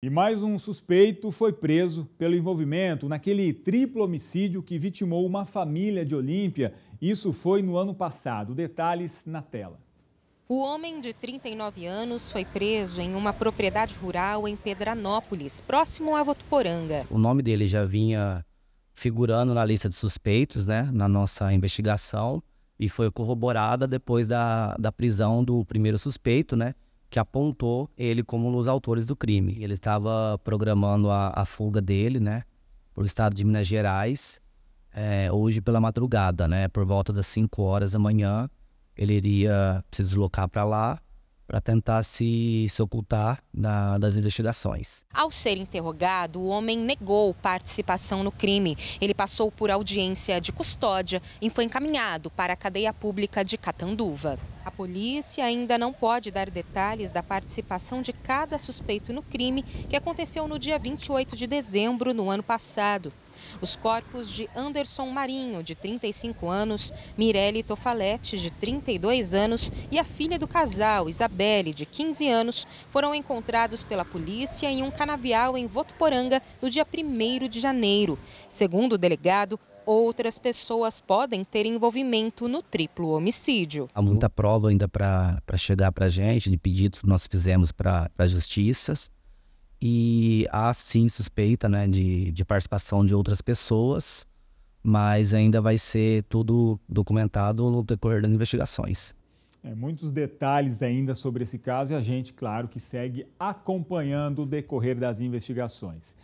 E mais um suspeito foi preso pelo envolvimento naquele triplo homicídio que vitimou uma família de Olímpia. Isso foi no ano passado. Detalhes na tela. O homem de 39 anos foi preso em uma propriedade rural em Pedranópolis, próximo a Votuporanga. O nome dele já vinha figurando na lista de suspeitos, né, na nossa investigação, e foi corroborada depois da, da prisão do primeiro suspeito, né, que apontou ele como um dos autores do crime. Ele estava programando a, a fuga dele, né, para o estado de Minas Gerais, é, hoje pela madrugada, né, por volta das 5 horas da manhã, ele iria se deslocar para lá para tentar se, se ocultar das investigações. Ao ser interrogado, o homem negou participação no crime. Ele passou por audiência de custódia e foi encaminhado para a cadeia pública de Catanduva. A polícia ainda não pode dar detalhes da participação de cada suspeito no crime que aconteceu no dia 28 de dezembro no ano passado. Os corpos de Anderson Marinho, de 35 anos, Mirelle Tofalete, de 32 anos, e a filha do casal, Isabelle, de 15 anos, foram encontrados pela polícia em um canavial em Votuporanga no dia 1 de janeiro. Segundo o delegado, outras pessoas podem ter envolvimento no triplo homicídio. Há muita prova ainda para chegar para a gente, de pedido que nós fizemos para a justiça e há sim suspeita né, de, de participação de outras pessoas, mas ainda vai ser tudo documentado no decorrer das investigações. É, muitos detalhes ainda sobre esse caso e a gente, claro, que segue acompanhando o decorrer das investigações.